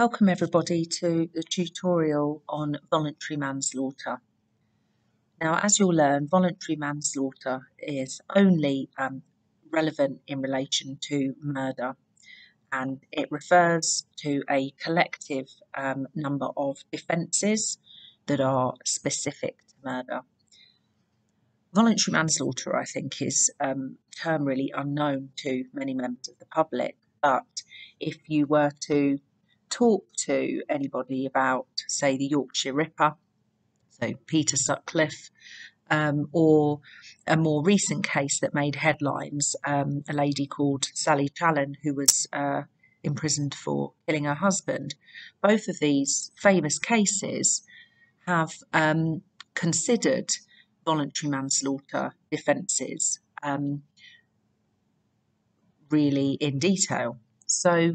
Welcome everybody to the tutorial on voluntary manslaughter. Now as you'll learn, voluntary manslaughter is only um, relevant in relation to murder and it refers to a collective um, number of defences that are specific to murder. Voluntary manslaughter, I think, is um, a term really unknown to many members of the public, but if you were to talk to anybody about, say, the Yorkshire Ripper, so Peter Sutcliffe, um, or a more recent case that made headlines, um, a lady called Sally Challen, who was uh, imprisoned for killing her husband. Both of these famous cases have um, considered voluntary manslaughter defences um, really in detail. So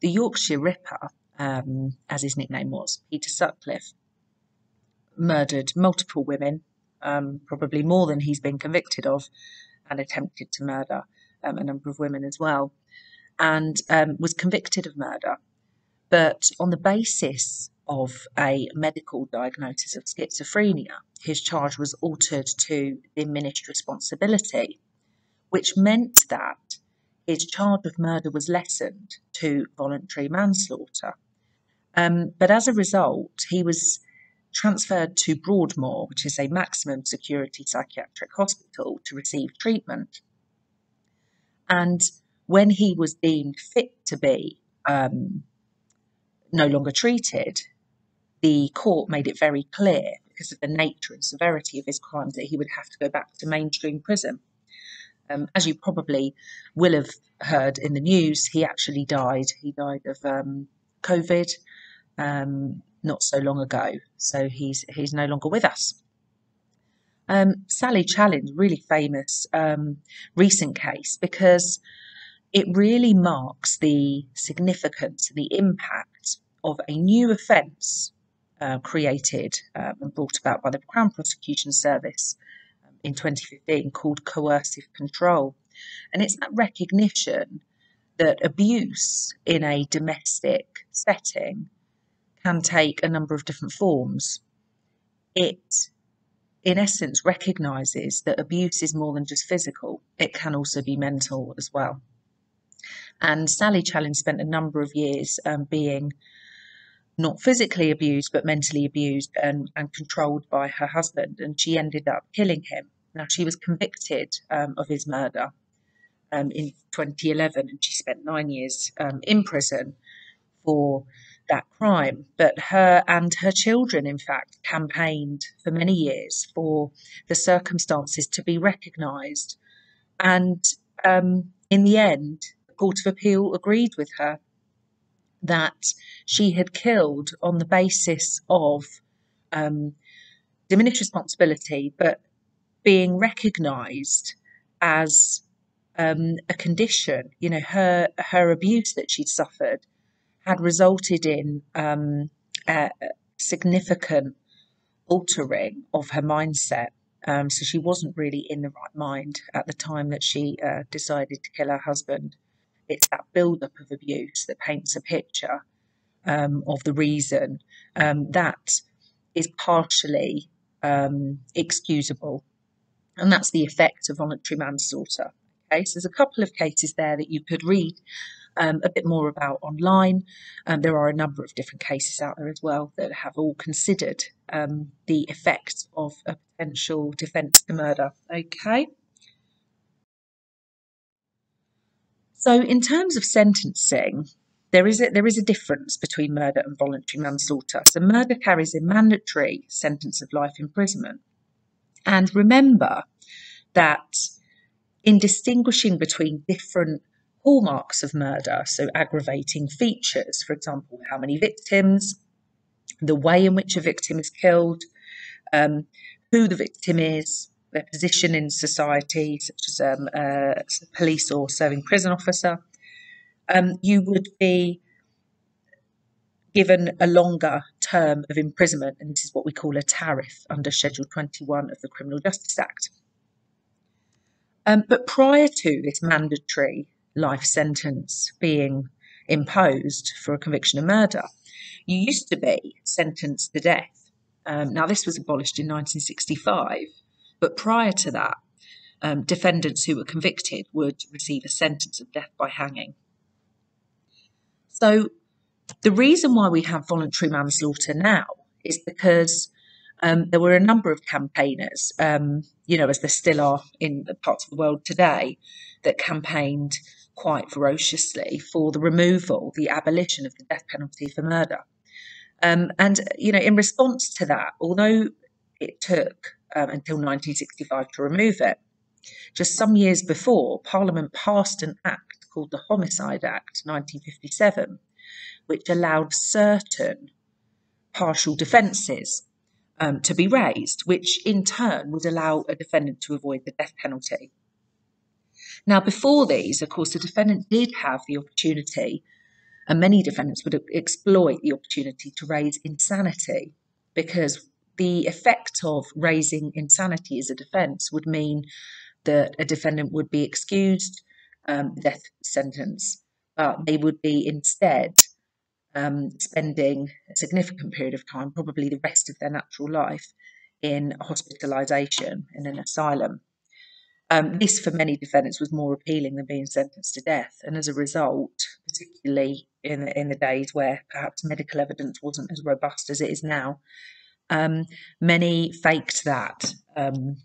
the Yorkshire Ripper, um, as his nickname was, Peter Sutcliffe, murdered multiple women, um, probably more than he's been convicted of, and attempted to murder um, a number of women as well, and um, was convicted of murder. But on the basis of a medical diagnosis of schizophrenia, his charge was altered to diminished responsibility, which meant that his charge of murder was lessened to voluntary manslaughter. Um, but as a result, he was transferred to Broadmoor, which is a maximum security psychiatric hospital, to receive treatment. And when he was deemed fit to be um, no longer treated, the court made it very clear, because of the nature and severity of his crimes, that he would have to go back to mainstream prison. Um, as you probably will have heard in the news, he actually died. He died of um, COVID um, not so long ago, so he's he's no longer with us. Um, Sally Challen's really famous um, recent case because it really marks the significance and the impact of a new offence uh, created um, and brought about by the Crown Prosecution Service in 2015 called coercive control. And it's that recognition that abuse in a domestic setting can take a number of different forms. It, in essence, recognizes that abuse is more than just physical, it can also be mental as well. And Sally Challen spent a number of years um, being not physically abused, but mentally abused and, and controlled by her husband. And she ended up killing him. Now, she was convicted um, of his murder um, in 2011 and she spent nine years um, in prison for that crime. But her and her children, in fact, campaigned for many years for the circumstances to be recognised. And um, in the end, the Court of Appeal agreed with her that she had killed on the basis of um, diminished responsibility, but being recognised as um, a condition. You know, her her abuse that she'd suffered had resulted in um, a significant altering of her mindset. Um, so she wasn't really in the right mind at the time that she uh, decided to kill her husband. It's that build-up of abuse that paints a picture um, of the reason um, that is partially um, excusable and that's the effect of voluntary manslaughter. Okay, so there's a couple of cases there that you could read um, a bit more about online. Um, there are a number of different cases out there as well that have all considered um, the effect of a potential defence to murder. Okay. So, in terms of sentencing, there is a, there is a difference between murder and voluntary manslaughter. So, murder carries a mandatory sentence of life imprisonment, and remember that in distinguishing between different hallmarks of murder, so aggravating features, for example, how many victims, the way in which a victim is killed, um, who the victim is, their position in society, such as um, a police or serving prison officer, um, you would be given a longer term of imprisonment, and this is what we call a tariff under Schedule 21 of the Criminal Justice Act. Um, but prior to this mandatory life sentence being imposed for a conviction of murder, you used to be sentenced to death. Um, now, this was abolished in 1965, but prior to that, um, defendants who were convicted would receive a sentence of death by hanging. So, the reason why we have voluntary manslaughter now is because um, there were a number of campaigners, um, you know, as there still are in parts of the world today, that campaigned quite ferociously for the removal, the abolition of the death penalty for murder. Um, and, you know, in response to that, although it took um, until 1965 to remove it, just some years before, Parliament passed an act called the Homicide Act 1957, which allowed certain partial defences um, to be raised, which in turn would allow a defendant to avoid the death penalty. Now, before these, of course, the defendant did have the opportunity, and many defendants would exploit the opportunity to raise insanity because the effect of raising insanity as a defence would mean that a defendant would be excused um, death sentence, but they would be instead um, spending a significant period of time, probably the rest of their natural life, in hospitalisation in an asylum. Um, this, for many defendants, was more appealing than being sentenced to death, and as a result, particularly in the, in the days where perhaps medical evidence wasn't as robust as it is now, um, many faked that um,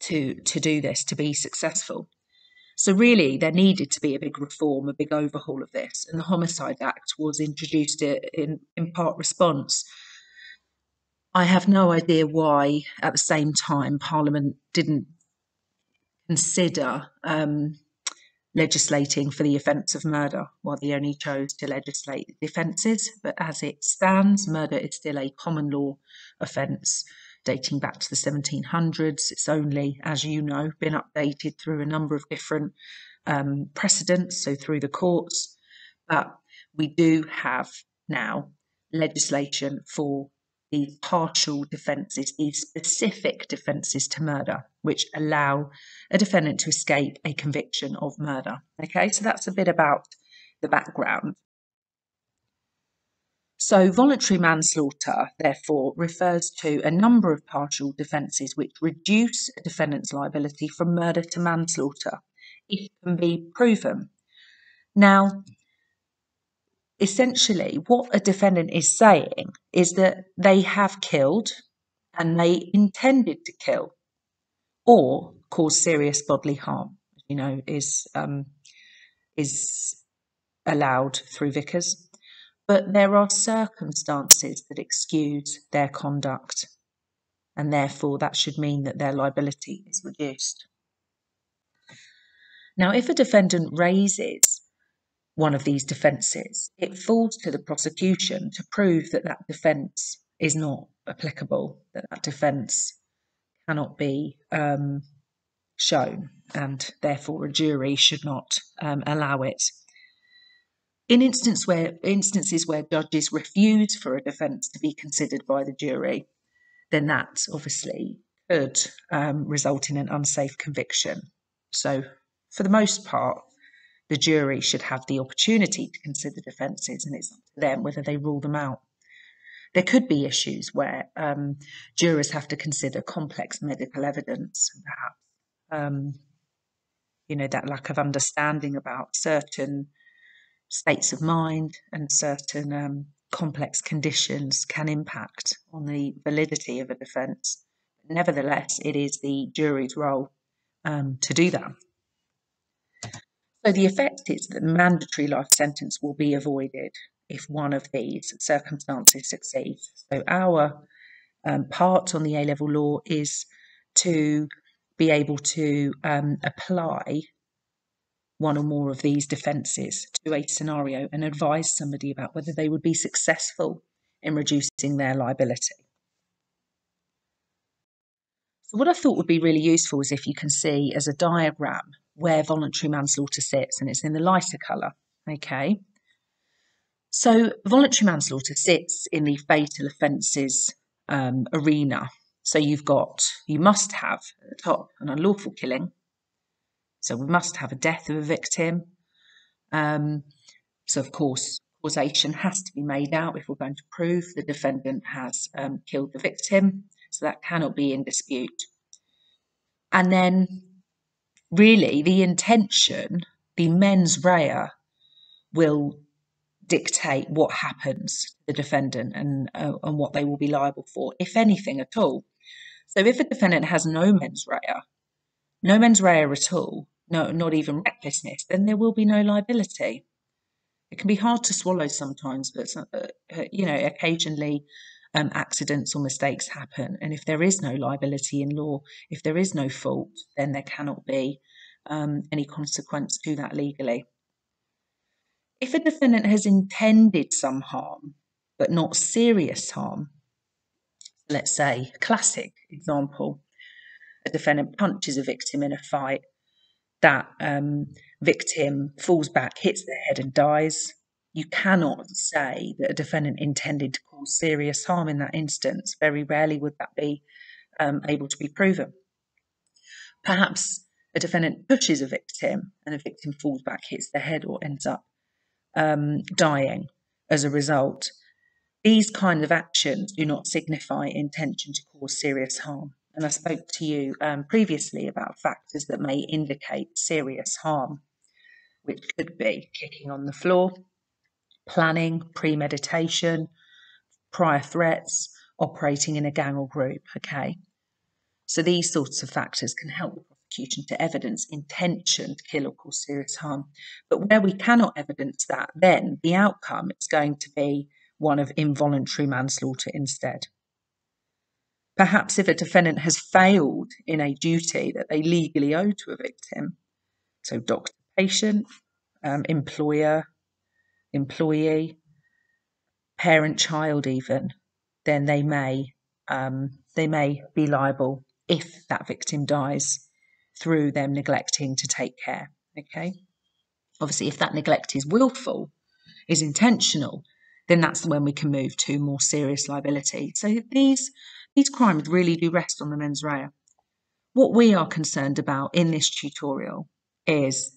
to to do this to be successful. So, really, there needed to be a big reform, a big overhaul of this. And the Homicide Act was introduced in, in part response. I have no idea why, at the same time, Parliament didn't consider um, legislating for the offence of murder, while they only chose to legislate the offences. But as it stands, murder is still a common law offence dating back to the 1700s. It's only, as you know, been updated through a number of different um, precedents, so through the courts. But we do have now legislation for these partial defences, these specific defences to murder, which allow a defendant to escape a conviction of murder. Okay, so that's a bit about the background. So, voluntary manslaughter, therefore, refers to a number of partial defences which reduce a defendant's liability from murder to manslaughter if it can be proven. Now, essentially, what a defendant is saying is that they have killed and they intended to kill or cause serious bodily harm, you know, is, um, is allowed through Vickers but there are circumstances that excuse their conduct, and therefore that should mean that their liability is reduced. Now, if a defendant raises one of these defences, it falls to the prosecution to prove that that defence is not applicable, that that defence cannot be um, shown, and therefore a jury should not um, allow it in instance where, instances where judges refuse for a defence to be considered by the jury, then that obviously could um, result in an unsafe conviction. So, for the most part, the jury should have the opportunity to consider defences, and it's up to them whether they rule them out. There could be issues where um, jurors have to consider complex medical evidence, perhaps. Um, you know, that lack of understanding about certain states of mind and certain um, complex conditions can impact on the validity of a defence. Nevertheless, it is the jury's role um, to do that. So the effect is that mandatory life sentence will be avoided if one of these circumstances succeeds. So our um, part on the A level law is to be able to um, apply one or more of these defences to a scenario and advise somebody about whether they would be successful in reducing their liability. So, what I thought would be really useful is if you can see as a diagram where voluntary manslaughter sits, and it's in the lighter colour. Okay. So, voluntary manslaughter sits in the fatal offences um, arena. So, you've got, you must have at the top an unlawful killing, so we must have a death of a victim. Um, So, of course, causation has to be made out if we're going to prove the defendant has um, killed the victim. So, that cannot be in dispute. And then, really, the intention, the mens rea, will dictate what happens to the defendant and, uh, and what they will be liable for, if anything at all. So, if a defendant has no mens rea, no mens rea at all, no, not even recklessness, then there will be no liability. It can be hard to swallow sometimes, but uh, uh, you know, occasionally um, accidents or mistakes happen, and if there is no liability in law, if there is no fault, then there cannot be um, any consequence to that legally. If a defendant has intended some harm, but not serious harm, let's say, a classic example, a defendant punches a victim in a fight that um, victim falls back, hits their head, and dies. You cannot say that a defendant intended to cause serious harm in that instance. Very rarely would that be um, able to be proven. Perhaps a defendant pushes a victim and the victim falls back, hits their head, or ends up um, dying as a result. These kind of actions do not signify intention to cause serious harm. And I spoke to you um, previously about factors that may indicate serious harm, which could be kicking on the floor, planning, premeditation, prior threats, operating in a gang or group. Okay. So these sorts of factors can help the prosecution to evidence intention to kill or cause serious harm. But where we cannot evidence that, then the outcome is going to be one of involuntary manslaughter instead. Perhaps if a defendant has failed in a duty that they legally owe to a victim, so doctor patient, um, employer, employee, parent child even, then they may um, they may be liable if that victim dies through them neglecting to take care. Okay. Obviously, if that neglect is willful, is intentional, then that's when we can move to more serious liability. So these these crimes really do rest on the mens rea. What we are concerned about in this tutorial is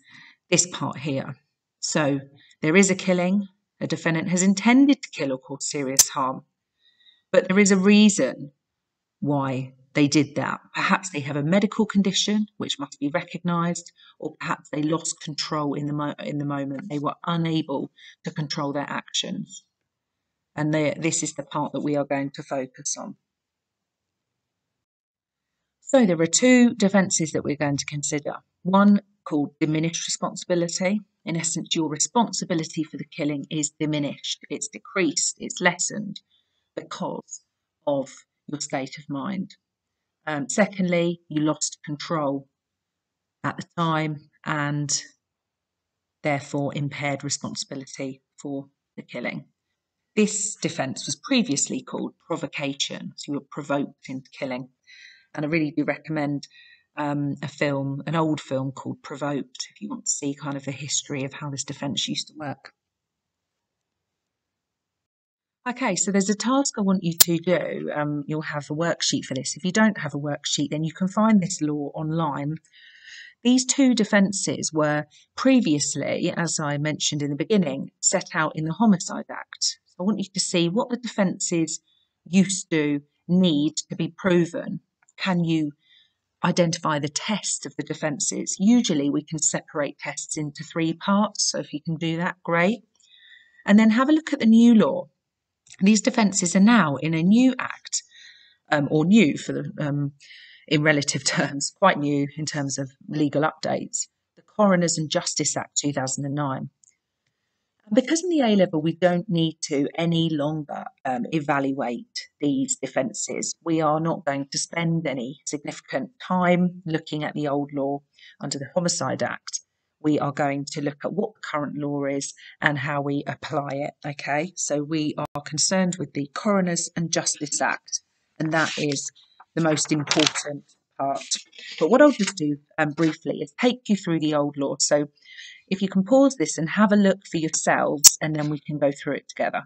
this part here. So there is a killing, a defendant has intended to kill or cause serious harm, but there is a reason why they did that. Perhaps they have a medical condition which must be recognised, or perhaps they lost control in the in the moment. They were unable to control their actions, and they, this is the part that we are going to focus on. So there are two defences that we're going to consider. One called diminished responsibility. In essence, your responsibility for the killing is diminished, it's decreased, it's lessened because of your state of mind. Um, secondly, you lost control at the time and therefore impaired responsibility for the killing. This defence was previously called provocation, so you were provoked into killing. And I really do recommend um, a film, an old film called Provoked, if you want to see kind of the history of how this defence used to work. Okay, so there's a task I want you to do. Um, you'll have a worksheet for this. If you don't have a worksheet, then you can find this law online. These two defences were previously, as I mentioned in the beginning, set out in the Homicide Act. So I want you to see what the defences used to need to be proven can you identify the test of the defences? Usually we can separate tests into three parts. So if you can do that, great. And then have a look at the new law. These defences are now in a new act, um, or new for the um, in relative terms, quite new in terms of legal updates. The Coroners and Justice Act 2009. Because in the A level, we don't need to any longer um, evaluate these defences. We are not going to spend any significant time looking at the old law under the Homicide Act. We are going to look at what the current law is and how we apply it. Okay, so we are concerned with the Coroners and Justice Act, and that is the most important part. But what I'll just do um, briefly is take you through the old law. So if you can pause this and have a look for yourselves, and then we can go through it together.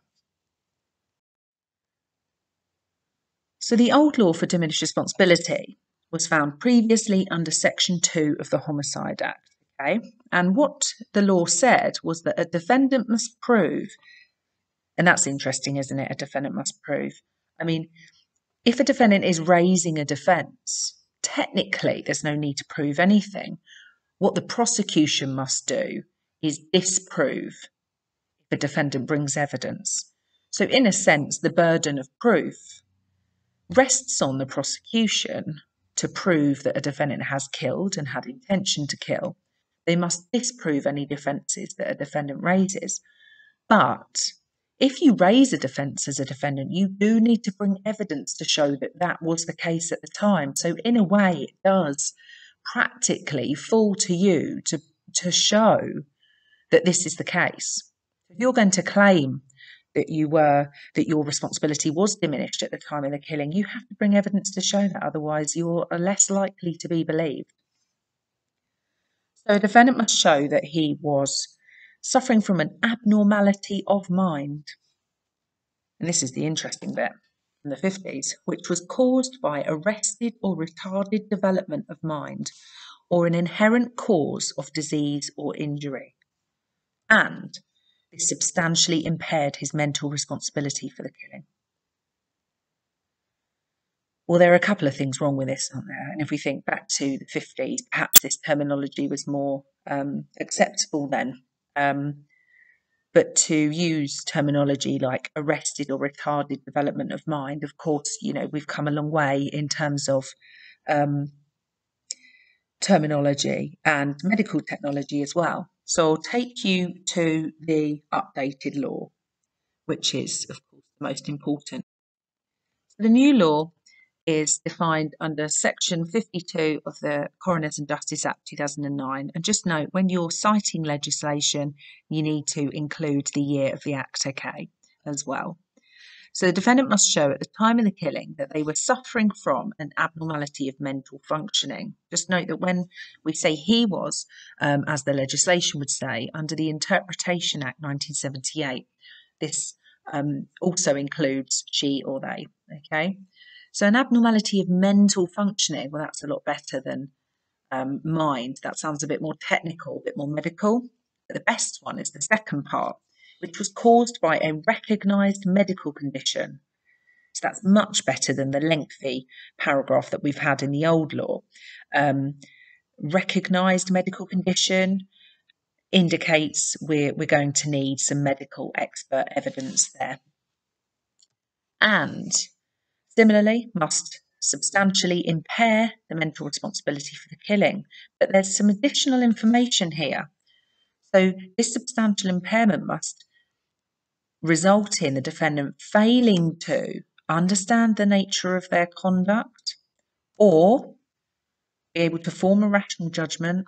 So, the old law for diminished responsibility was found previously under Section 2 of the Homicide Act. Okay, and what the law said was that a defendant must prove, and that's interesting, isn't it? A defendant must prove. I mean, if a defendant is raising a defence, technically there's no need to prove anything. What the prosecution must do is disprove if a defendant brings evidence. So, in a sense, the burden of proof rests on the prosecution to prove that a defendant has killed and had intention to kill. They must disprove any defences that a defendant raises. But if you raise a defence as a defendant, you do need to bring evidence to show that that was the case at the time. So, in a way, it does practically fall to you to, to show that this is the case. If you're going to claim that you were that your responsibility was diminished at the time of the killing, you have to bring evidence to show that. Otherwise, you're less likely to be believed. So, a defendant must show that he was suffering from an abnormality of mind. And this is the interesting bit in the 50s, which was caused by arrested or retarded development of mind or an inherent cause of disease or injury. And this substantially impaired his mental responsibility for the killing. Well, there are a couple of things wrong with this, aren't there? And if we think back to the 50s, perhaps this terminology was more um, acceptable then. Um, but to use terminology like arrested or retarded development of mind, of course, you know, we've come a long way in terms of um, terminology and medical technology as well. So I'll take you to the updated law, which is, of course, the most important. The new law is defined under Section 52 of the Coroners and Justice Act 2009. And just note, when you're citing legislation, you need to include the year of the Act, okay, as well. So the defendant must show at the time of the killing that they were suffering from an abnormality of mental functioning. Just note that when we say he was, um, as the legislation would say, under the Interpretation Act 1978, this um, also includes she or they. Okay, so an abnormality of mental functioning. Well, that's a lot better than um, mind. That sounds a bit more technical, a bit more medical. But the best one is the second part which was caused by a recognised medical condition. So that's much better than the lengthy paragraph that we've had in the old law. Um, recognised medical condition indicates we're, we're going to need some medical expert evidence there. And similarly, must substantially impair the mental responsibility for the killing. But there's some additional information here. So, this substantial impairment must result in the defendant failing to understand the nature of their conduct or be able to form a rational judgment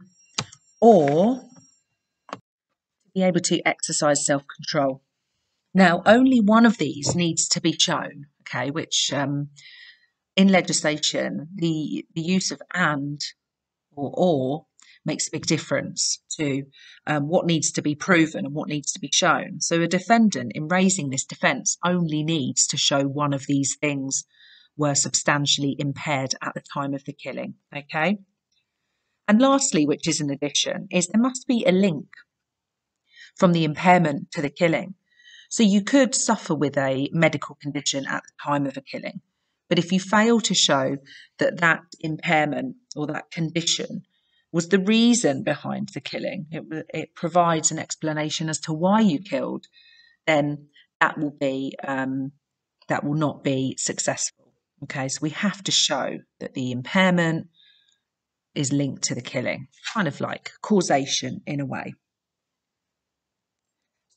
or be able to exercise self control. Now, only one of these needs to be shown, okay, which um, in legislation, the, the use of and or or makes a big difference to um, what needs to be proven and what needs to be shown. So, a defendant in raising this defence only needs to show one of these things were substantially impaired at the time of the killing. Okay. And lastly, which is an addition, is there must be a link from the impairment to the killing. So you could suffer with a medical condition at the time of a killing, but if you fail to show that that impairment or that condition was the reason behind the killing. It, it provides an explanation as to why you killed. Then that will be um, that will not be successful. Okay, so we have to show that the impairment is linked to the killing, kind of like causation in a way.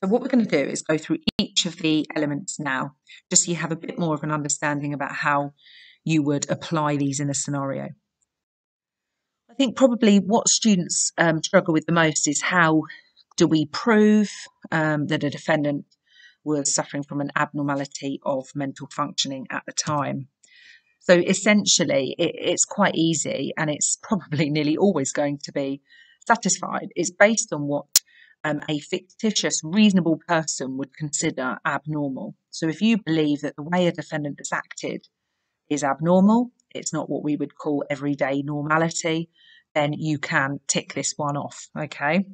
So what we're going to do is go through each of the elements now, just so you have a bit more of an understanding about how you would apply these in a scenario. I think probably what students um, struggle with the most is how do we prove um, that a defendant was suffering from an abnormality of mental functioning at the time. So essentially, it, it's quite easy and it's probably nearly always going to be satisfied. It's based on what um, a fictitious, reasonable person would consider abnormal. So if you believe that the way a defendant has acted is abnormal, it's not what we would call everyday normality, then you can tick this one off. Okay.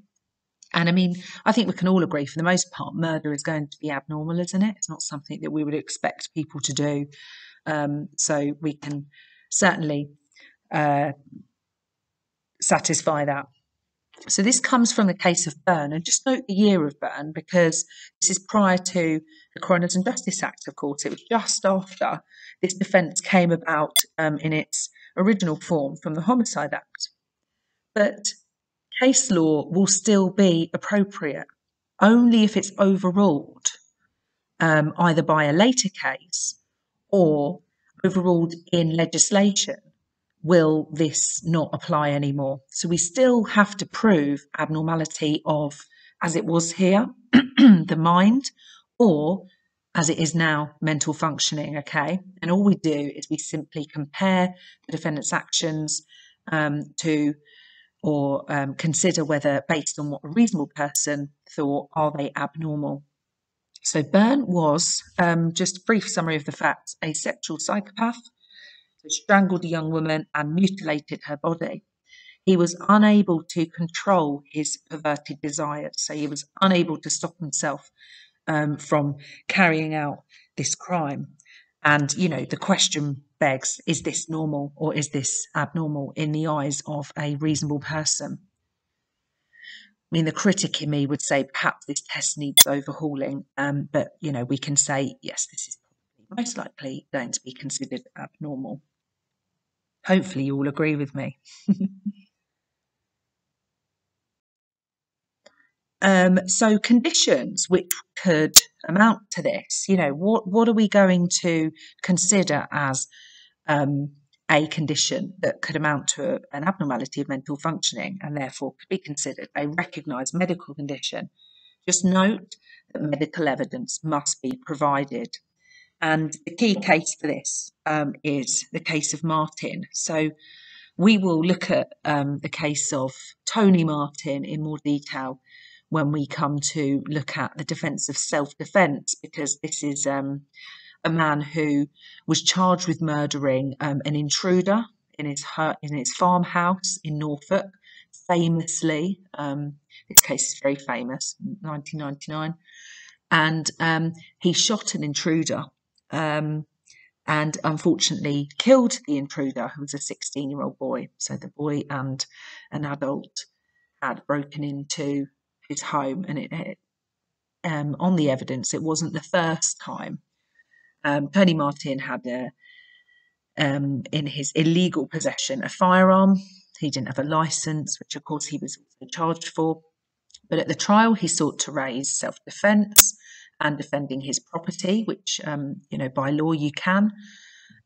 And I mean, I think we can all agree for the most part, murder is going to be abnormal, isn't it? It's not something that we would expect people to do. Um, so we can certainly uh, satisfy that. So this comes from the case of Byrne, and just note the year of Byrne because this is prior to the Coroners and Justice Act, of course. It was just after this defence came about um, in its original form from the Homicide Act. But case law will still be appropriate only if it's overruled um, either by a later case or overruled in legislation will this not apply anymore? So we still have to prove abnormality of, as it was here, the mind, or as it is now, mental functioning. Okay. And all we do is we simply compare the defendant's actions um, to or um, consider whether, based on what a reasonable person thought, are they abnormal? So Byrne was, um, just brief summary of the facts, a sexual psychopath strangled a young woman and mutilated her body. He was unable to control his perverted desires, so he was unable to stop himself um, from carrying out this crime. And, you know, the question begs is this normal or is this abnormal in the eyes of a reasonable person? I mean, the critic in me would say perhaps this test needs overhauling, um, but, you know, we can say, yes, this is most likely going to be considered abnormal. Hopefully, you all agree with me. um, so, conditions which could amount to this, you know, what what are we going to consider as um, a condition that could amount to a, an abnormality of mental functioning and therefore could be considered a recognised medical condition? Just note that medical evidence must be provided and the key case for this um, is the case of Martin. So we will look at um, the case of Tony Martin in more detail when we come to look at the defence of self defence, because this is um, a man who was charged with murdering um, an intruder in his in his farmhouse in Norfolk. Famously, um, this case is very famous, 1999, and um, he shot an intruder um, and unfortunately killed the intruder, who was a 16 year old boy. So the boy and an adult had broken into his home, and it, it um, on the evidence, it wasn't the first time. Um, Tony Martin had a, um, in his illegal possession a firearm. He didn't have a license, which of course he was charged for. But at the trial, he sought to raise self defence and defending his property, which, um, you know, by law you can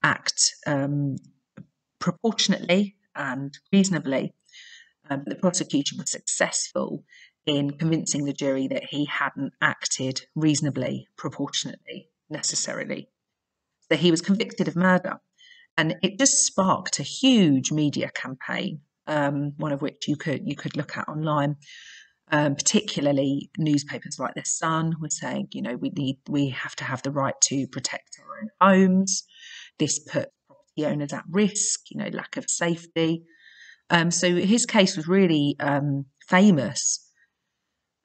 act um, proportionately and reasonably. Um, the prosecution was successful in convincing the jury that he hadn't acted reasonably, proportionately, necessarily. So he was convicted of murder. And it just sparked a huge media campaign, um, one of which you could you could look at online, um, particularly newspapers like the Sun were saying, you know, we need, we have to have the right to protect our own homes. This put property owners at risk, you know, lack of safety. Um, so his case was really um, famous.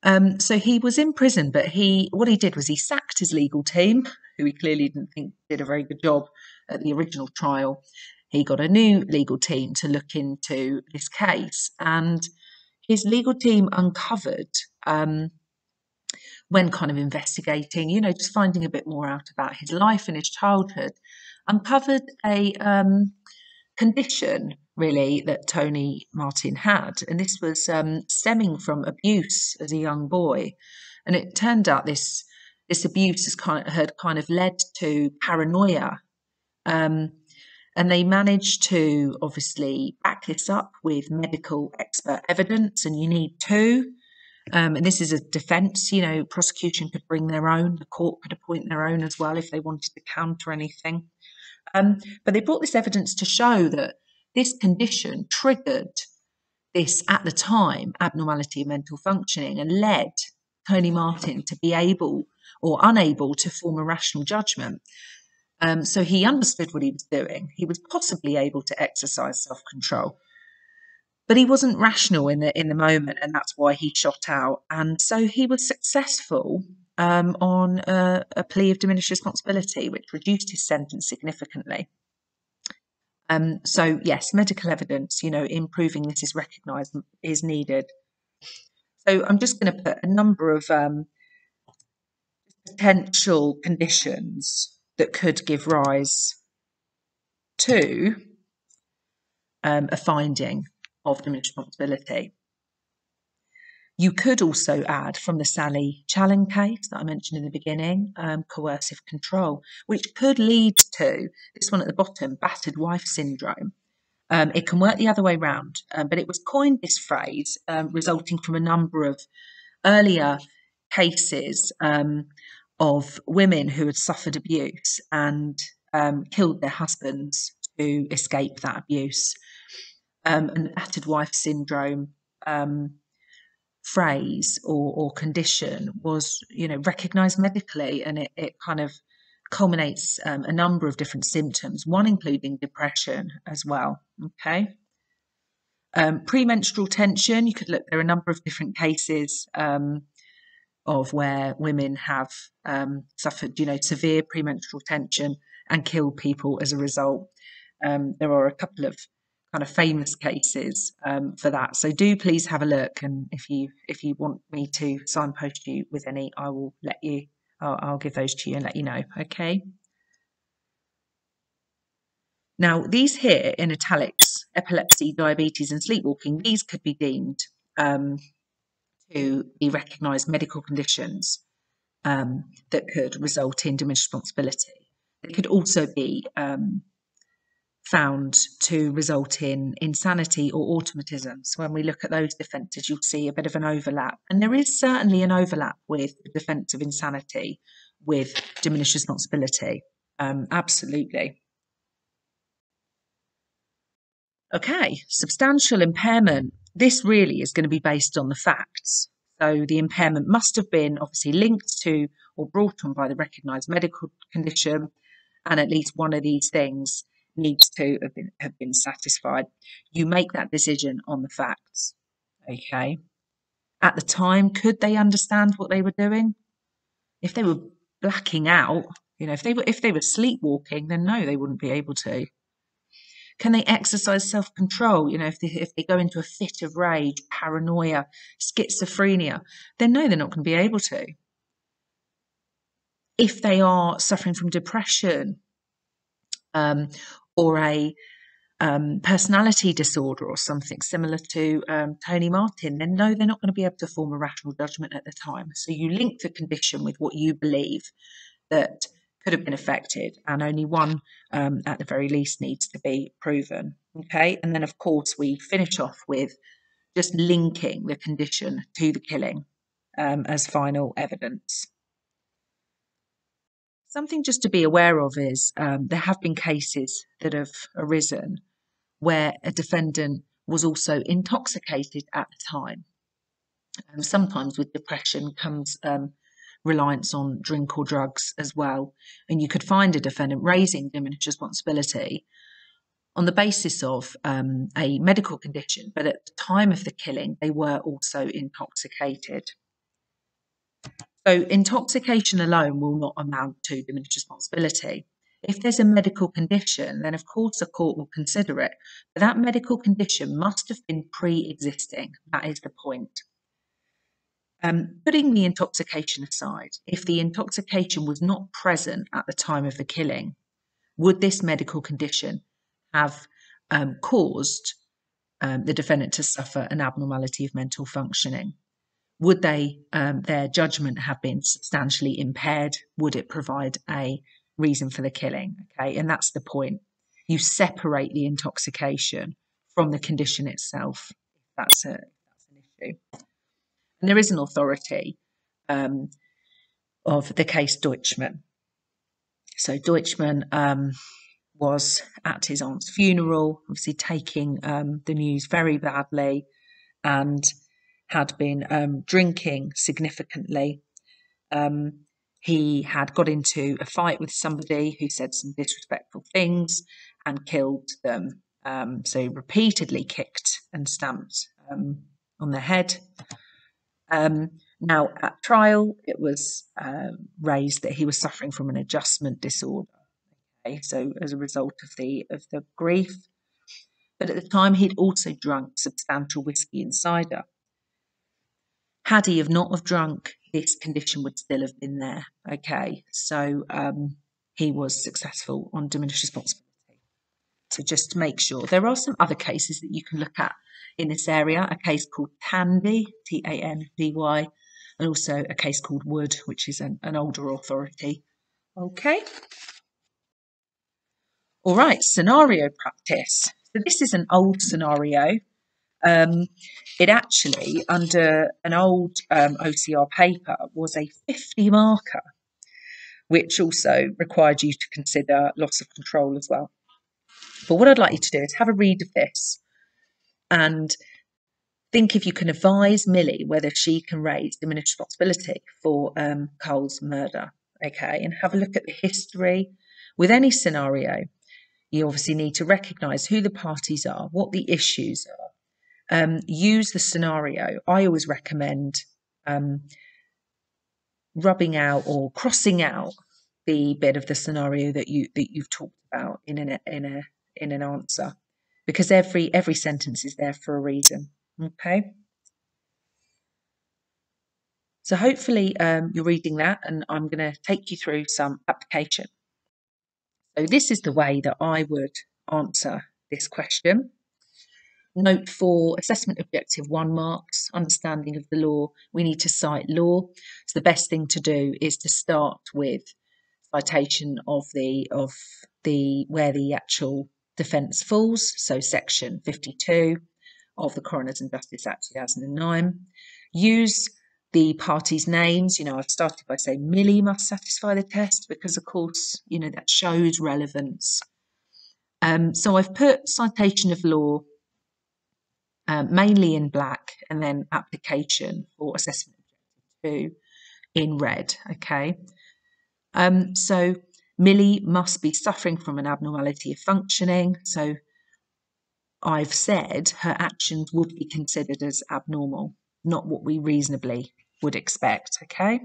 Um, so he was in prison, but he what he did was he sacked his legal team, who he clearly didn't think did a very good job at the original trial. He got a new legal team to look into this case, and his legal team uncovered um, when kind of investigating, you know, just finding a bit more out about his life and his childhood, uncovered a um, condition really that Tony Martin had, and this was um, stemming from abuse as a young boy, and it turned out this this abuse has kind of, had kind of led to paranoia. Um, and they managed to obviously back this up with medical expert evidence, and you need two. Um, and this is a defence, you know, prosecution could bring their own, the court could appoint their own as well if they wanted to counter anything. Um, but they brought this evidence to show that this condition triggered this, at the time, abnormality of mental functioning and led Tony Martin to be able or unable to form a rational judgment. Um, so he understood what he was doing. He was possibly able to exercise self control. but he wasn't rational in the in the moment, and that's why he shot out. And so he was successful um, on a, a, plea of diminished responsibility, which reduced his sentence significantly. Um, so yes, medical evidence, you know, improving this is recognised is needed. So I'm just going to put a number of um, potential conditions that could give rise to um, a finding of diminished responsibility. You could also add from the Sally Challen case that I mentioned in the beginning, um, coercive control, which could lead to this one at the bottom, battered wife syndrome. Um, it can work the other way round, um, but it was coined this phrase um, resulting from a number of earlier cases um, of women who had suffered abuse and um, killed their husbands to escape that abuse. Um, and battered wife syndrome um, phrase or, or condition was, you know, recognized medically and it, it kind of culminates um, a number of different symptoms, one including depression as well. Okay. Um, premenstrual tension, you could look, there are a number of different cases um, of where women have um, suffered, you know, severe premenstrual tension and killed people as a result. Um, there are a couple of kind of famous cases um, for that. So do please have a look, and if you if you want me to signpost you with any, I will let you. I'll, I'll give those to you and let you know. Okay. Now these here in italics, epilepsy, diabetes, and sleepwalking, these could be deemed um, to be recognised medical conditions um, that could result in diminished responsibility. It could also be um, found to result in insanity or automatism. So when we look at those defences, you'll see a bit of an overlap. And there is certainly an overlap with the defence of insanity with diminished responsibility. Um, absolutely. Okay, substantial impairment. This really is going to be based on the facts. So the impairment must have been obviously linked to or brought on by the recognised medical condition, and at least one of these things needs to have been, have been satisfied. You make that decision on the facts. Okay. At the time, could they understand what they were doing? If they were blacking out, you know, if they were if they were sleepwalking, then no, they wouldn't be able to. Can they exercise self control? You know, if they if they go into a fit of rage, paranoia, schizophrenia, then no, they're not going to be able to. If they are suffering from depression, um, or a um, personality disorder or something similar to um, Tony Martin, then no, they're not going to be able to form a rational judgment at the time. So you link the condition with what you believe that could have been affected, and only one um, at the very least needs to be proven. Okay, and then of course we finish off with just linking the condition to the killing um, as final evidence. Something just to be aware of is um, there have been cases that have arisen where a defendant was also intoxicated at the time. Um, sometimes with depression comes um, reliance on drink or drugs as well. And you could find a defendant raising diminished responsibility on the basis of um, a medical condition, but at the time of the killing, they were also intoxicated. So intoxication alone will not amount to diminished responsibility. If there's a medical condition, then of course the court will consider it. But that medical condition must have been pre existing. That is the point. Um, putting the intoxication aside, if the intoxication was not present at the time of the killing, would this medical condition have um, caused um, the defendant to suffer an abnormality of mental functioning? would they um, their judgment have been substantially impaired? Would it provide a reason for the killing? Okay, and that's the point. You separate the intoxication from the condition itself. That's a that's an issue. And there is an authority um, of the case Dietschmann. So Dietschmann um, was at his aunt's funeral, obviously taking um, the news very badly, and had been um, drinking significantly. Um, he had got into a fight with somebody who said some disrespectful things and killed them Um, so repeatedly kicked and stamped on the head. Um, now, at trial, it was uh, raised that he was suffering from an adjustment disorder. Okay, so as a result of the of the grief, but at the time he'd also drunk substantial whiskey and cider. Had he have not have drunk, this condition would still have been there. Okay, so um, he was successful on diminished responsibility. So just make sure, there are some other cases that you can look at in this area. A case called Tandy, T A N D Y, and also a case called Wood, which is an, an older authority. Okay. All right, scenario practice. So this is an old scenario. Um, it actually, under an old um, OCR paper, was a 50 marker, which also required you to consider loss of control as well. But what I'd like you to do is have a read of this and think if you can advise Millie whether she can raise diminished responsibility for um, Cole's murder. Okay, and have a look at the history. With any scenario, you obviously need to recognise who the parties are, what the issues are. Um, use the scenario. I always recommend um, rubbing out or crossing out the bit of the scenario that you that you've talked about in an in a in an answer, because every every sentence is there for a reason. Okay. So hopefully um, you're reading that, and I'm going to take you through some application. So this is the way that I would answer this question. Note for assessment objective one marks, understanding of the law, we need to cite law. So the best thing to do is to start with citation of the of the where the actual defence falls. So section 52 of the Coroners and Justice Act 2009. Use the parties' names. You know, I've started by saying Millie must satisfy the test because, of course, you know, that shows relevance. Um, so I've put citation of law um, mainly in black and then application for assessment two in red. Okay. Um, so Millie must be suffering from an abnormality of functioning. So I've said her actions would be considered as abnormal, not what we reasonably would expect. Okay.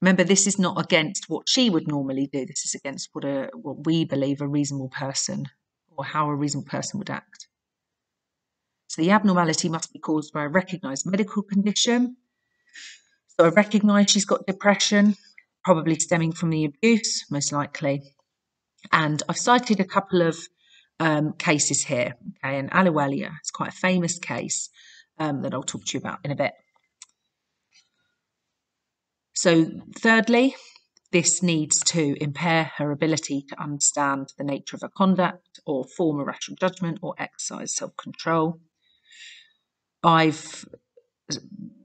Remember, this is not against what she would normally do. This is against what a what we believe a reasonable person or how a reasonable person would act. So the abnormality must be caused by a recognised medical condition. So I recognise she's got depression, probably stemming from the abuse, most likely. And I've cited a couple of um, cases here. Okay, and Ahluwalia is quite a famous case um, that I'll talk to you about in a bit. So, thirdly, this needs to impair her ability to understand the nature of her conduct or form a rational judgment or exercise self control. I've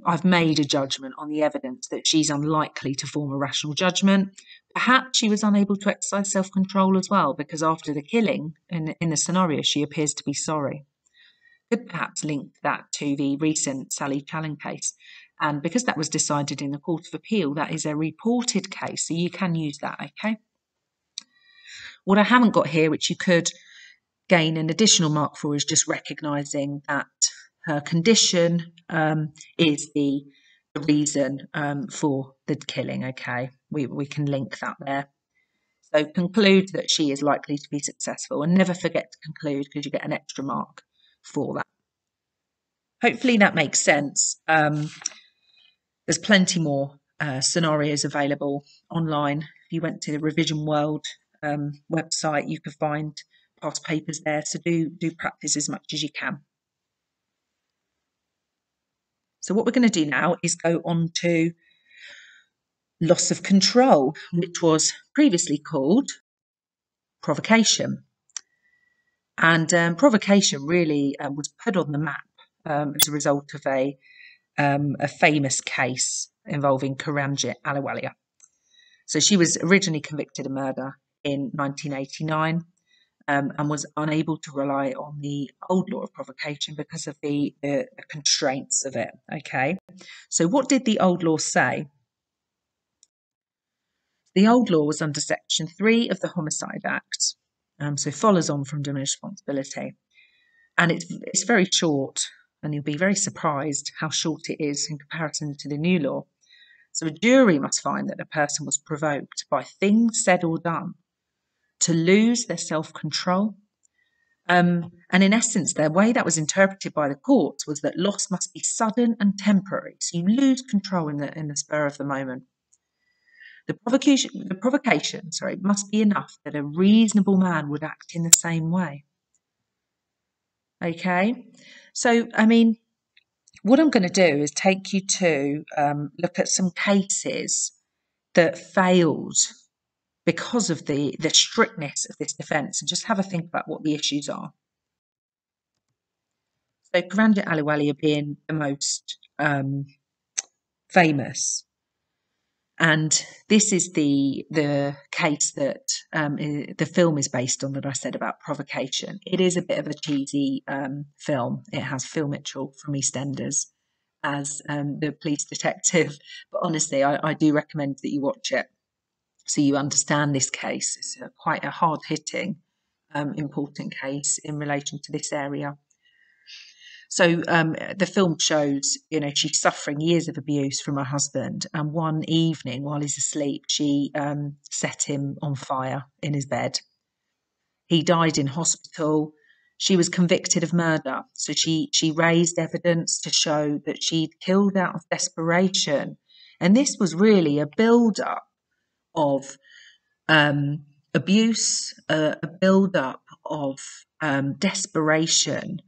I've made a judgment on the evidence that she's unlikely to form a rational judgment. Perhaps she was unable to exercise self control as well, because after the killing, in, in the scenario, she appears to be sorry. Could perhaps link that to the recent Sally Challen case. And because that was decided in the Court of Appeal, that is a reported case, so you can use that, okay? What I haven't got here, which you could gain an additional mark for, is just recognising that her condition um, is the, the reason um, for the killing, okay? We, we can link that there. So conclude that she is likely to be successful and never forget to conclude because you get an extra mark for that. Hopefully that makes sense. Um, there's plenty more uh, scenarios available online. If you went to the Revision World um, website, you could find past papers there. So do do practice as much as you can. So what we're going to do now is go on to loss of control, which was previously called provocation. And um, provocation really um, was put on the map um, as a result of a um, a famous case involving Kiranjit Ahluwalia. So she was originally convicted of murder in 1989 um, and was unable to rely on the old law of provocation because of the, the, constraints of it. Okay, so what did the old law say? The old law was under Section 3 of the Homicide Act. Um, so follows on from diminished responsibility. And it's, it's very short, and you'll be very surprised how short it is in comparison to the new law. So a jury must find that the person was provoked by things said or done to lose their self control. Um, and in essence, the way that was interpreted by the courts was that loss must be sudden and temporary. So you lose control in the in the spur of the moment. The provocation, the provocation, sorry, must be enough that a reasonable man would act in the same way. Okay, so I mean, what I'm going to do is take you to um, look at some cases that failed because of the the strictness of this defence, and just have a think about what the issues are. So Kiranjit Ahluwalia being the most um, famous and this is the the case that um, the film is based on that I said about provocation. It is a bit of a cheesy um, film. It has Phil Mitchell from EastEnders as um, the police detective, but honestly, I, I, do recommend that you watch it so you understand this case. It's a, quite a hard hitting, um, important case in relation to this area. So um, the film shows, you know, she's suffering years of abuse from her husband. And one evening, while he's asleep, she um, set him on fire in his bed. He died in hospital. She was convicted of murder. So she, she raised evidence to show that she'd killed out of desperation. And this was really a build up of um, abuse, uh, a build up of um, desperation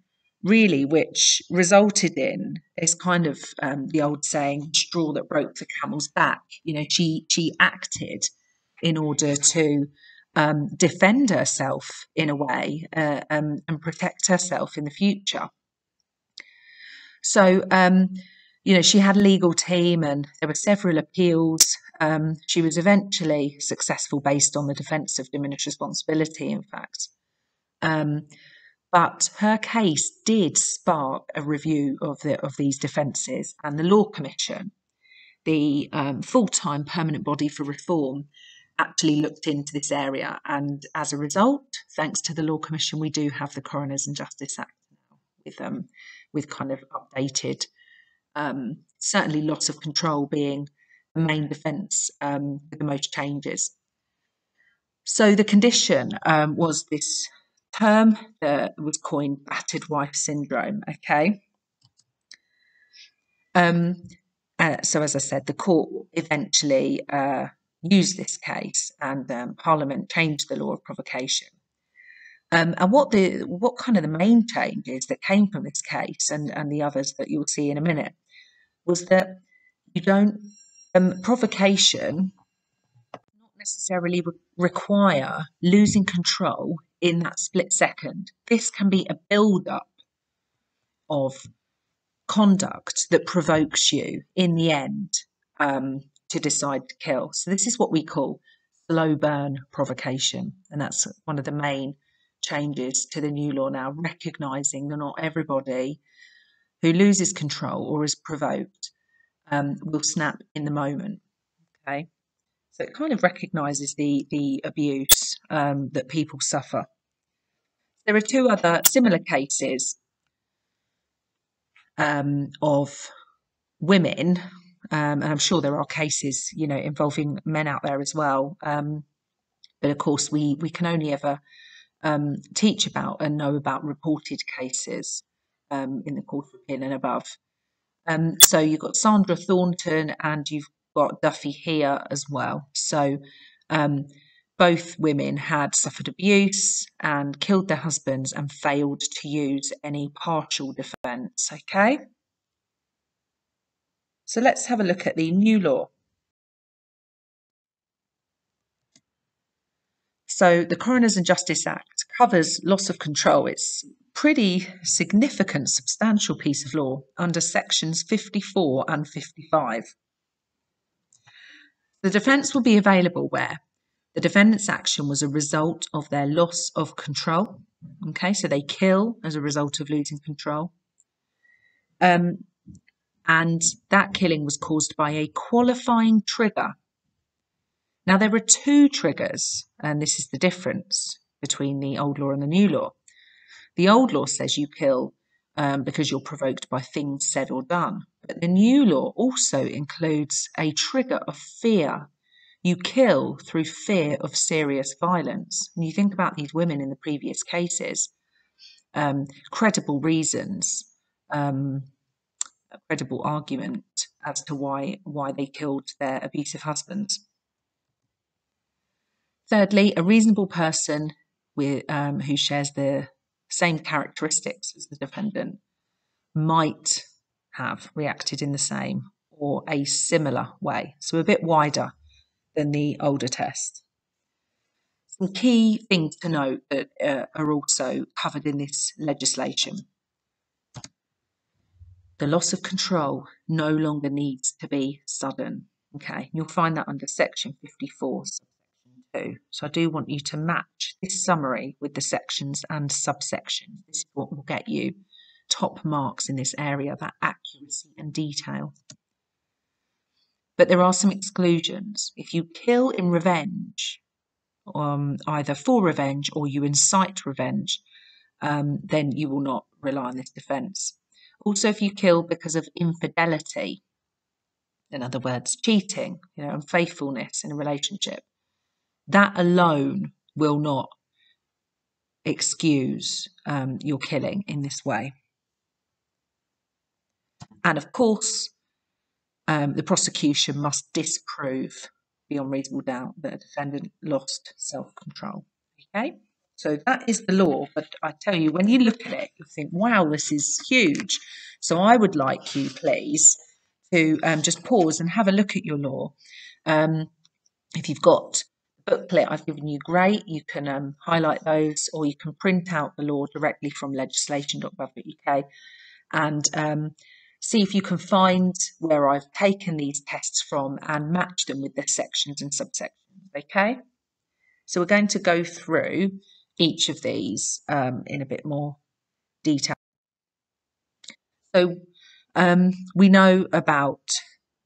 really, which resulted in this kind of um, the old saying, straw that broke the camel's back. You know, she she acted in order to um, defend herself in a way uh, um, and protect herself in the future. So, um, you know, she had a legal team and there were several appeals. Um, she was eventually successful based on the defence of diminished responsibility, in fact. Um, but her case did spark a review of the of these defences, and the Law Commission, the um, full time permanent body for reform, actually looked into this area. And as a result, thanks to the Law Commission, we do have the Coroners and Justice Act now with um, with kind of updated, um, certainly loss of control being main defence um, with the most changes. So the condition um, was this term that was coined battered wife syndrome. Okay. Um, uh, so, as I said, the court eventually uh, used this case, and um, Parliament changed the law of provocation. Um, and what the what kind of the main changes that came from this case, and and the others that you'll see in a minute, was that you don't um, provocation not necessarily re- require losing control in that split second. This can be a build up of conduct that provokes you in the end um, to decide to kill. So, this is what we call slow burn provocation. And that's one of the main changes to the new law now, recognizing that not everybody who loses control or is provoked um, will snap in the moment. Okay. So it kind of recognises the the abuse um, that people suffer. There are two other similar cases um, of women, um, and I'm sure there are cases, you know, involving men out there as well. Um, but of course, we we can only ever um, teach about and know about reported cases in the Court of Appeal and above. So you've got Sandra Thornton and you've got Duffy here as well. So um, both women had suffered abuse and killed their husbands and failed to use any partial defence. Okay? So let's have a look at the new law. So the Coroners and Justice Act covers loss of control. It's pretty significant, substantial piece of law under sections 54 and 55. The defence will be available where the defendant's action was a result of their loss of control. Okay, so they kill as a result of losing control. Um, and that killing was caused by a qualifying trigger. Now, there are two triggers, and this is the difference. between the old law and the new law. The old law says you kill um, because you're provoked by things said or done. But the new law also includes a trigger of fear. You kill through fear of serious violence. And you think about these women in the previous cases, um, credible reasons, um, credible argument as to why why they killed their abusive husbands. Thirdly, a reasonable person with, um, who shares the same characteristics as the defendant might have reacted in the same or a similar way. So a bit wider than the older test. Some key things to note that uh, are also covered in this legislation. The loss of control no longer needs to be sudden. Okay, you'll find that under section 54, subsection 2. So I do want you to match this summary with the sections and subsections. This is what will get you top marks in this area, that accuracy and detail. But there are some exclusions. If you kill in revenge, um, either for revenge or you incite revenge, um, then you will not rely on this defence. Also, if you kill because of infidelity, in other words, cheating, you know, unfaithfulness in a relationship, that alone will not excuse um, your killing in this way. And of course, um, the prosecution must disprove beyond reasonable doubt that a defendant lost self control. Okay, so that is the law. But I tell you, when you look at it, you think, wow, this is huge. So I would like you, please, to um, just pause and have a look at your law. Um, if you've got booklet I've given you, great. You can um, highlight those or you can print out the law directly from legislation.gov.uk and um, see if you can find where I've taken these tests from and match them with the sections and subsections. Okay, so we're going to go through each of these um, in a bit more detail. So um, we know about